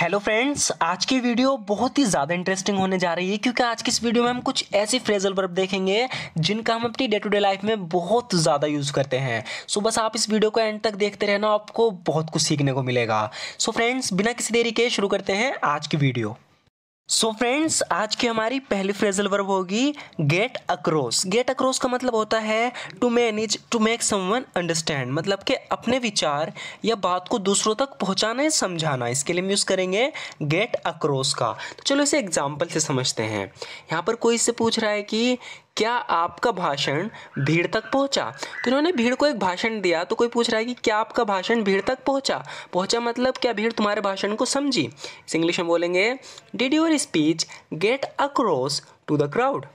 Hello friends आज की video बहुत ही ज़्यादा इंटरेस्टिंग होने जा रही है, क्योंकि आज की इस वीडियो में हम कुछ ऐसे फ्रेजल वर्ब देखेंगे, जिनका हम अपनी डे टू डे लाइफ में बहुत ज़्यादा यूज़ करते हैं। सो बस आप इस वीडियो को एंड तक देखते रहना, आपको बहुत कुछ सीखने को मिलेगा। सो फ्रेंड्स बिना किसी देरी के शुरू करते हैं आज की वीडियो सो so फ्रेंड्स आज की हमारी पहली फ्रेजल वर्ब होगी गेट अक्रॉस गेट अक्रॉस का मतलब होता है to manage to make someone understand मतलब कि अपने विचार या बात को दूसरों तक पहुंचाना या समझाना। इसके लिए हम यूज़ करेंगे गेट अक्रॉस का। तो चलो इसे एग्ज़ाम्पल से समझते हैं। यहाँ पर कोई इससे पूछ रहा है कि क्या आपका भाषण भीड़ तक पहुँचा? तो इन्होंने भीड़ को एक भाषण दिया तो कोई पूछ रहा है कि क्या आपका भाषण भीड़ तक पहुँचा? पहुँचा मतलब क्या भीड़ तुम्हारे भाषण को समझी? इस इंग्लिश में बोलेंगे did your speech get across to the crowd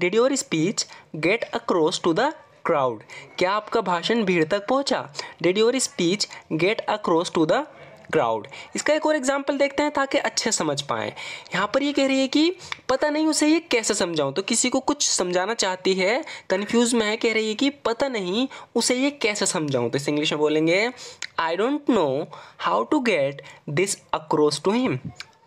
did your speech get across to the crowd क्या आपका भाषण भीड़ तक पहुँचा? Did your speech get across to the crowd इसका एक और एग्ज़ाम्पल देखते हैं ताकि अच्छे समझ पाएँ। यहाँ पर ये कह रही है कि पता नहीं उसे ये कैसे समझाऊँ। तो किसी को कुछ समझाना चाहती है कन्फ्यूज़ में है, कह रही है कि पता नहीं उसे ये कैसे समझाऊँ। तो इस इंग्लिश में बोलेंगे I don't know how to get this across to him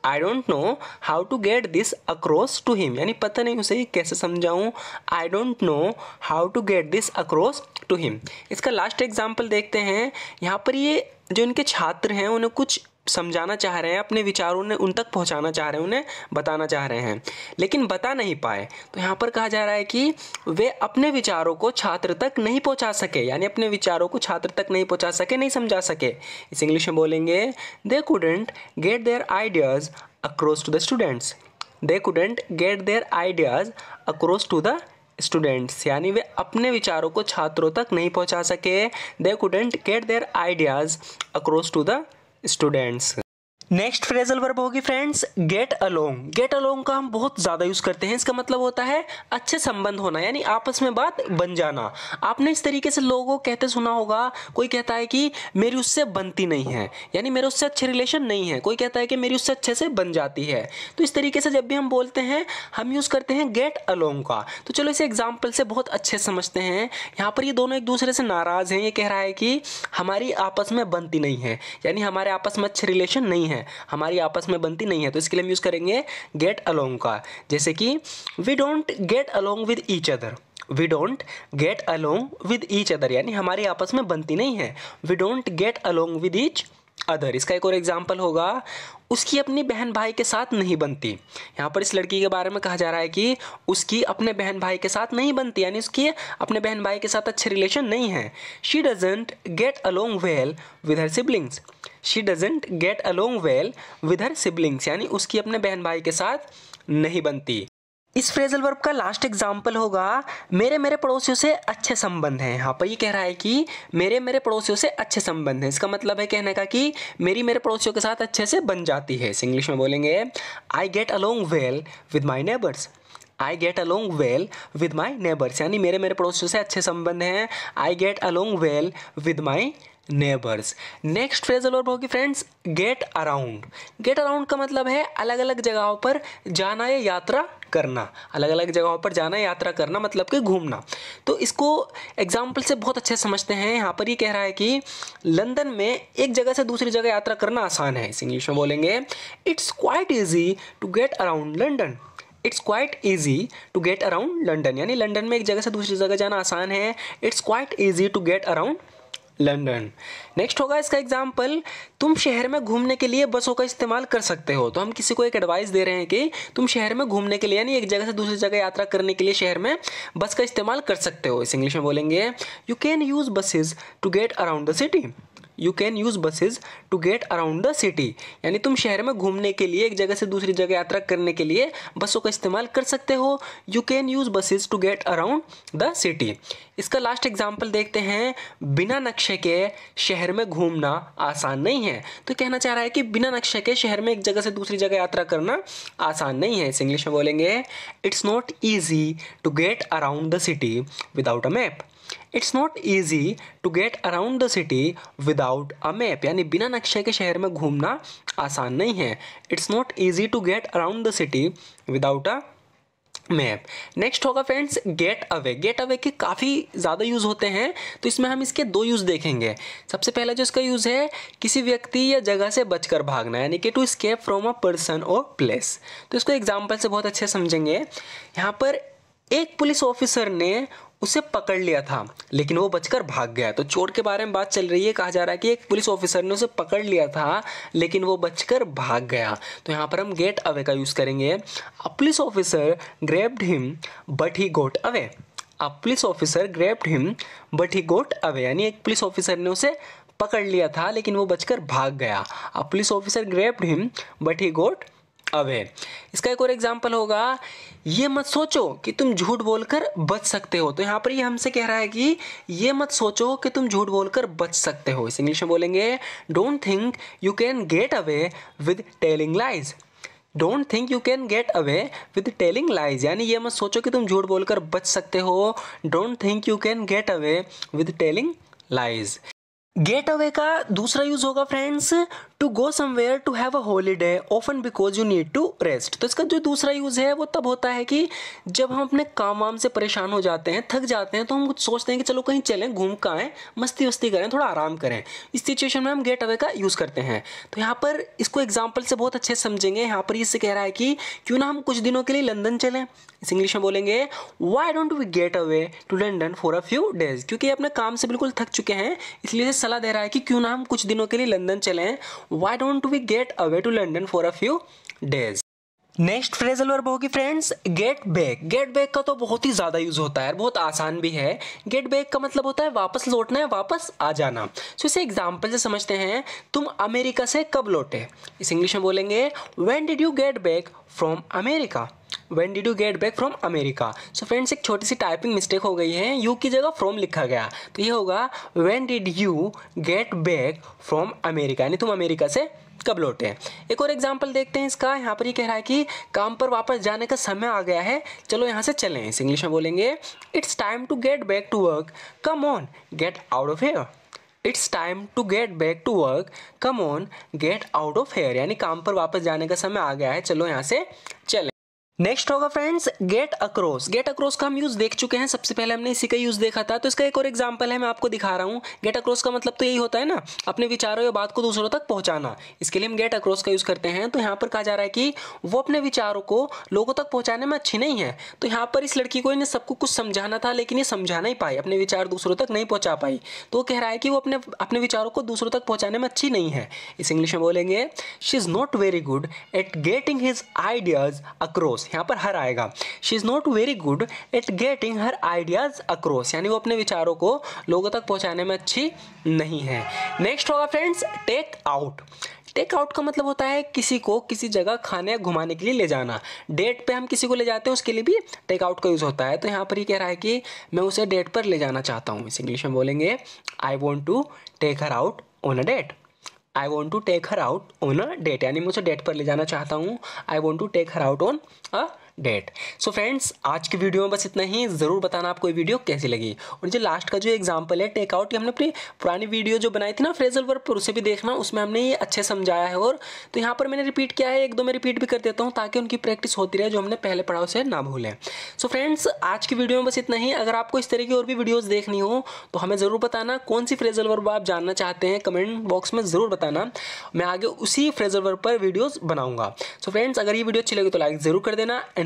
I don't know how to get this across to him यानी पता नहीं उसे कैसे समझाऊँ। I don't know how to get this across to him इसका last example देखते हैं। यहाँ पर ये जो इनके छात्र हैं, उन्हें कुछ समझाना चाह रहे हैं, अपने विचारों ने उन तक पहुंचाना चाह रहे हैं, उन्हें बताना चाह रहे हैं। लेकिन बता नहीं पाए। तो यहाँ पर कहा जा रहा है कि वे अपने विचारों को छात्र तक नहीं पहुँचा सके, यानी अपने विचारों को छात्र तक नहीं पहुँचा सके, नहीं समझा सके। इस इंग्लिश में बोलेंगे they couldn't get their ideas across to the students they couldn't get their ideas across to the students यानी वे अपने विचारों को छात्रों तक नहीं पहुँचा सके। They couldn't get their ideas across to the students next phrasal verb होगी friends get along get along का हम बहुत ज़्यादा यूज़ करते हैं। इसका मतलब होता है अच्छे संबंध होना, यानी आपस में बात बन जाना। आपने इस तरीके से लोगों को कहते सुना होगा, कोई कहता है कि मेरी उससे बनती नहीं है, यानी मेरे उससे अच्छे रिलेशन नहीं है। कोई कहता है कि मेरी उससे अच्छे से बन जाती है। तो इस तरीके से जब भी हम बोलते हैं, हम यूज़ करते हैं गेट अलोंग का। तो चलो इसे एग्ज़ाम्पल से बहुत अच्छे समझते हैं। यहाँ पर ये दोनों एक दूसरे से नाराज़ हैं। ये कह रहा है कि हमारी आपस में बनती नहीं है, यानी हमारे आपस में अच्छे रिलेशन नहीं है। है, हमारी आपस में बनती नहीं है तो इसके लिए हम यूज़ करेंगे गेट अलोंग का। जैसे कि we don't get along with each other we don't get along with each other यानी हमारी आपस में बनती नहीं है। We don't get along with each other इसका एक और एग्ज़ाम्पल होगा। उसकी अपनी बहन भाई के साथ नहीं बनती। यहाँ पर इस लड़की के बारे में कहा जा रहा है कि उसकी अपने बहन भाई के साथ नहीं बनती, यानी उसकी अपने बहन भाई के साथ अच्छे रिलेशन नहीं है। She doesn't get along well with her siblings she doesn't get along well with her siblings यानी उसकी अपने बहन भाई के साथ नहीं बनती। इस फ्रेजल वर्ब का लास्ट एग्ज़ाम्पल होगा, मेरे मेरे पड़ोसियों से अच्छे संबंध हैं। यहाँ पर ये कह रहा है कि मेरे मेरे पड़ोसियों से अच्छे संबंध हैं। इसका मतलब है कहने का कि मेरी मेरे पड़ोसियों के साथ अच्छे से बन जाती है। इस इंग्लिश में बोलेंगे I get along well with my neighbours I get along well with my neighbours यानी मेरे मेरे पड़ोसियों से अच्छे संबंध हैं। I get along well with my neighbours next phrasal verb होगी friends get around get around का मतलब है अलग अलग जगहों पर जाना या यात्रा करना। अलग अलग जगहों पर जाना, यात्रा करना मतलब कि घूमना। तो इसको एग्ज़ाम्पल से बहुत अच्छे समझते हैं। यहाँ पर ये कह रहा है कि लंदन में एक जगह से दूसरी जगह यात्रा करना आसान है। इस इंग्लिश में बोलेंगे it's quite easy to get around London it's quite easy to get around London यानी लंडन में एक जगह से दूसरी जगह जाना आसान है। It's quite easy to get around London. Next होगा इसका एग्ज़ाम्पल तुम शहर में घूमने के लिए बसों का इस्तेमाल कर सकते हो। तो हम किसी को एक एडवाइस दे रहे हैं कि तुम शहर में घूमने के लिए, यानी एक जगह से दूसरी जगह यात्रा करने के लिए शहर में बस का इस्तेमाल कर सकते हो। इस इंग्लिश में बोलेंगे you can use buses to get around the city you can use buses to get around the city यानी तुम शहर में घूमने के लिए, एक जगह से दूसरी जगह यात्रा करने के लिए बसों का इस्तेमाल कर सकते हो। You can use buses to get around the city इसका लास्ट एग्ज़ाम्पल देखते हैं। बिना नक्शे के शहर में घूमना आसान नहीं है। तो कहना चाह रहा है कि बिना नक्शे के शहर में एक जगह से दूसरी जगह यात्रा करना आसान नहीं है। इस इंग्लिश में बोलेंगे it's not easy to get around the city without a map it's not easy to get around the city without a map यानी बिना नक्शे के शहर में घूमना आसान नहीं है। It's not easy to get around the city without a map next होगा friends get away get away के काफ़ी ज़्यादा यूज़ होते हैं तो इसमें हम इसके दो यूज़ देखेंगे। सबसे पहला जो इसका यूज़ है, किसी व्यक्ति या जगह से बचकर भागना, यानी कि to escape from a person और प्लेस तो इसको एग्ज़ाम्पल से बहुत अच्छे समझेंगे। यहाँ पर एक पुलिस ऑफिसर ने उसे पकड़ लिया था, लेकिन वो बचकर भाग गया। तो चोर के बारे में बात चल रही है, कहा जा रहा है कि एक पुलिस ऑफिसर ने उसे पकड़ लिया था, लेकिन वो बचकर भाग गया। तो यहाँ पर हम गेट अवे का यूज़ करेंगे। A police officer grabbed him but he got away a police officer grabbed him but he got away यानी एक पुलिस ऑफिसर ने उसे पकड़ लिया था, लेकिन वो बचकर भाग गया। A police officer grabbed him but he got away इसका एक और एग्ज़ाम्पल होगा, ये मत सोचो कि तुम झूठ बोलकर बच सकते हो। तो यहाँ पर ये हमसे कह रहा है कि ये मत सोचो कि तुम झूठ बोलकर बच सकते हो। इस इंग्लिश में बोलेंगे don't think you can get away with telling lies don't think you can get away with telling lies यानी ये मत सोचो कि तुम झूठ बोलकर बच सकते हो। Don't think you can get away with telling lies get away का दूसरा यूज़ होगा friends to go somewhere to have a holiday often because you need to rest तो इसका जो दूसरा यूज़ है, वो तब होता है कि जब हम अपने काम वाम से परेशान हो जाते हैं, थक जाते हैं तो हम कुछ सोचते हैं कि चलो कहीं चलें, घूम का आएँ मस्ती वस्ती करें, थोड़ा आराम करें। इस सिचुएशन में हम गेट अवे का यूज़ करते हैं। तो यहाँ पर इसको एग्ज़ाम्पल से बहुत अच्छे समझेंगे। यहाँ पर इससे कह रहा है कि क्यों ना हम कुछ दिनों के लिए लंदन चलें। इस इंग्लिश में बोलेंगे why don't we get away to London for a few days क्योंकि अपने काम से बिल्कुल थक चुके हैं, इसलिए सलाह दे रहा है कि क्यों ना हम कुछ दिनों के लिए लंदन चलें। Why don't we get away to London for a few days next phrasal verb होगी friends get back get back का तो बहुत ही ज़्यादा यूज़ होता है बहुत आसान भी है। गेट बैक का मतलब होता है वापस लौटना है वापस आ जाना। सो so, इसे एग्ज़ाम्पल से समझते हैं तुम अमेरिका से कब लौटे? इस इंग्लिश में बोलेंगे when did you get back from America when did you get back from America so friends एक छोटी सी टाइपिंग मिस्टेक हो गई है। यू की जगह फ्रॉम लिखा गया। तो ये होगा when did you get back from America यानी तुम अमेरिका से कब लौटे? एक और एग्ज़ाम्पल देखते हैं इसका। यहाँ पर ये कह रहा है कि काम पर वापस जाने का समय आ गया है। चलो यहाँ से चलें। इस इंग्लिश में बोलेंगे it's time to get back to work come on get out of here it's time to get back to work come on get out of here यानी काम पर वापस जाने का समय आ गया है। चलो यहाँ से चलें। नेक्स्ट होगा friends get across get across का हम यूज़ देख चुके हैं। सबसे पहले हमने इसी का यूज़ देखा था। तो इसका एक और एग्जांपल है, मैं आपको दिखा रहा हूँ। गेट अक्रॉस का मतलब तो यही होता है ना, अपने विचारों या बात को दूसरों तक पहुंचाना। इसके लिए हम गेट अक्रॉस का यूज़ करते हैं। तो यहाँ पर कहा जा रहा है कि वो अपने विचारों को लोगों तक पहुँचाने में अच्छी नहीं है। तो यहाँ पर इस लड़की को इन्हें सबको कुछ समझाना था, लेकिन ये समझा नहीं पाई। अपने विचार दूसरों तक नहीं पहुँचा पाई। तो वो कह रहा है कि वो अपने अपने विचारों को दूसरों तक पहुँचाने में अच्छी नहीं है। इस इंग्लिश में बोलेंगे she is not very good at getting his ideas across यहाँ पर हर आएगा। She is not very good at getting her ideas across यानी वो अपने विचारों को लोगों तक पहुँचाने में अच्छी नहीं है। नेक्स्ट होगा friends take out take out का मतलब होता है किसी को किसी जगह खाने या घुमाने के लिए ले जाना। डेट पे हम किसी को ले जाते हैं, उसके लिए भी टेक आउट का यूज़ होता है। तो यहाँ पर ही कह रहा है कि मैं उसे डेट पर ले जाना चाहता हूँ। इस इंग्लिश में बोलेंगे I want to take her out on a date I want to take her out on a date यानी मैं उसे डेट पर ले जाना चाहता हूँ. I want to take her out on a date. So friends आज की वीडियो में बस इतना ही। ज़रूर बताना आपको ये वीडियो कैसी लगी। और जो लास्ट का जो एग्ज़ाम्पल है टेकआउट ये हमने अपनी पुरानी वीडियो जो बनाई थी ना फ्रेजल वर्क पर, उसे भी देखना। उसमें हमने ये अच्छे समझाया है। और तो यहाँ पर मैंने रिपीट किया है, एक दो मैं रिपीट भी कर देता हूँ, ताकि उनकी प्रैक्टिस होती रहे, जो हमने पहले पढ़ा उसे ना भूलें। सो फ्रेंड्स आज की वीडियो में बस इतना ही। अगर आपको इस तरह की और भी वीडियोज़ देखनी हो तो हमें ज़रूर बताना। कौन सी फ्रेजल वर्ब आप जानना चाहते हैं कमेंट बॉक्स में ज़रूर बताना। मैं आगे उसी फ्रेजल वर्ब पर वीडियोज़ बनाऊँगा। सो फ्रेंड्स अगर ये वीडियो अच्छी लगी तो लाइक ज़रूर कर देना। And